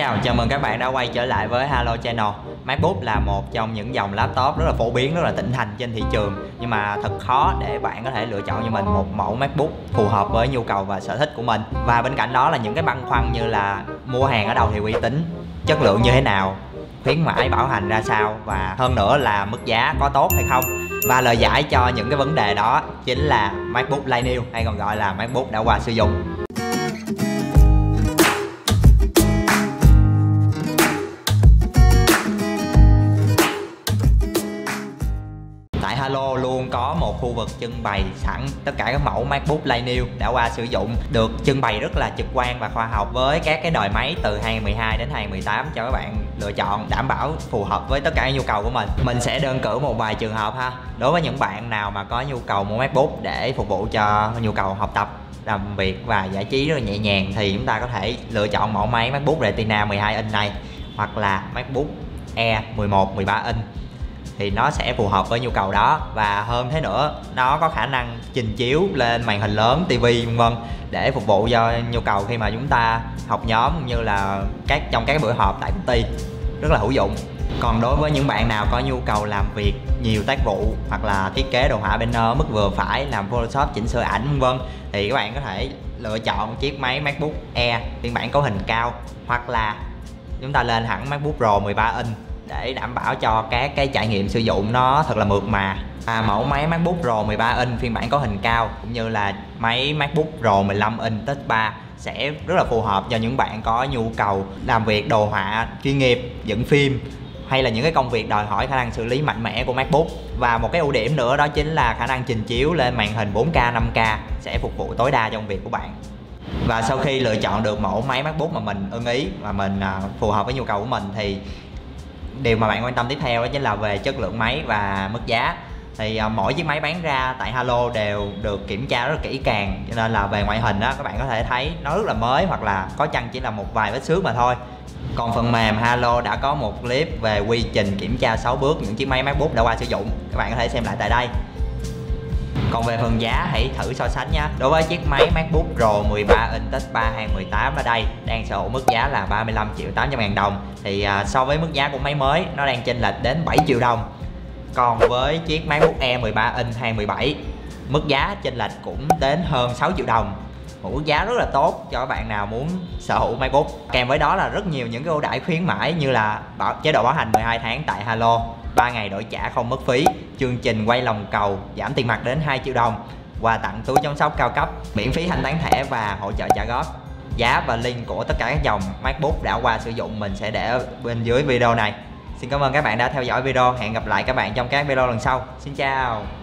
chào, chào mừng các bạn đã quay trở lại với Halo Channel. MacBook là một trong những dòng laptop rất là phổ biến, rất là thịnh hành trên thị trường. Nhưng mà thật khó để bạn có thể lựa chọn cho mình một mẫu MacBook phù hợp với nhu cầu và sở thích của mình. Và bên cạnh đó là những cái băn khoăn như là mua hàng ở đâu thì uy tín, chất lượng như thế nào khuyến mãi bảo hành ra sao và hơn nữa là mức giá có tốt hay không. Và lời giải cho những cái vấn đề đó chính là MacBook Light New hay còn gọi là MacBook đã qua sử dụng. Tại Halo luôn có một khu vực trưng bày sẵn tất cả các mẫu MacBook Light đã qua sử dụng, được trưng bày rất là trực quan và khoa học với các cái đời máy từ 2012 đến 2018 cho các bạn lựa chọn đảm bảo phù hợp với tất cả các nhu cầu của mình. Mình sẽ đơn cử một vài trường hợp ha. Đối với những bạn nào mà có nhu cầu mua MacBook để phục vụ cho nhu cầu học tập, làm việc và giải trí rất là nhẹ nhàng thì chúng ta có thể lựa chọn mẫu máy MacBook Retina 12 inch này hoặc là MacBook Air 11 13 inch thì nó sẽ phù hợp với nhu cầu đó. Và hơn thế nữa, nó có khả năng trình chiếu lên màn hình lớn tivi vân vân, để phục vụ cho nhu cầu khi mà chúng ta học nhóm như là các, trong các buổi họp tại công ty. Rất là hữu dụng. Còn đối với những bạn nào có nhu cầu làm việc nhiều tác vụ hoặc là thiết kế đồ họa banner ờ, mức vừa phải, làm photoshop, chỉnh sửa ảnh, vân vân, thì các bạn có thể lựa chọn chiếc máy macbook air phiên bản cấu hình cao hoặc là chúng ta lên hẳn macbook pro 13 inch để đảm bảo cho các cái trải nghiệm sử dụng nó thật là mượt mà. À, mẫu máy MacBook Pro 13 inch phiên bản có hình cao cũng như là máy MacBook Pro 15 inch Touch 3 sẽ rất là phù hợp cho những bạn có nhu cầu làm việc đồ họa chuyên nghiệp dựng phim hay là những cái công việc đòi hỏi khả năng xử lý mạnh mẽ của MacBook. Và một cái ưu điểm nữa đó chính là khả năng trình chiếu lên màn hình 4K 5K sẽ phục vụ tối đa trong việc của bạn. Và sau khi lựa chọn được mẫu máy MacBook mà mình ưng ý và mình à, phù hợp với nhu cầu của mình thì điều mà bạn quan tâm tiếp theo đó chính là về chất lượng máy và mức giá. Thì uh, mỗi chiếc máy bán ra tại Halo đều được kiểm tra rất kỹ càng cho nên là về ngoại hình đó các bạn có thể thấy nó rất là mới hoặc là có chăng chỉ là một vài vết xước mà thôi. Còn phần mềm Halo đã có một clip về quy trình kiểm tra 6 bước những chiếc máy MacBook đã qua sử dụng. Các bạn có thể xem lại tại đây còn về phần giá hãy thử so sánh nha. Đối với chiếc máy MacBook Pro 13 inch Touch 3 2018 ở đây đang sở hữu mức giá là 35 triệu 800 ngàn đồng. Thì à, so với mức giá của máy mới nó đang chênh lệch đến 7 triệu đồng. Còn với chiếc MacBook Air 13 inch 2017 mức giá chênh lệch cũng đến hơn 6 triệu đồng. Một mức giá rất là tốt cho các bạn nào muốn sở hữu MacBook. Kèm với đó là rất nhiều những cái ưu đãi khuyến mãi như là bảo, chế độ bảo hành 12 tháng tại Halo. 3 ngày đổi trả không mất phí. Chương trình quay lòng cầu, giảm tiền mặt đến 2 triệu đồng. Quà tặng túi chống sốc cao cấp, miễn phí thanh toán thẻ và hỗ trợ trả góp. Giá và link của tất cả các dòng MacBook đã qua sử dụng, mình sẽ để ở bên dưới video này. Xin cảm ơn các bạn đã theo dõi video. Hẹn gặp lại các bạn trong các video lần sau. Xin chào!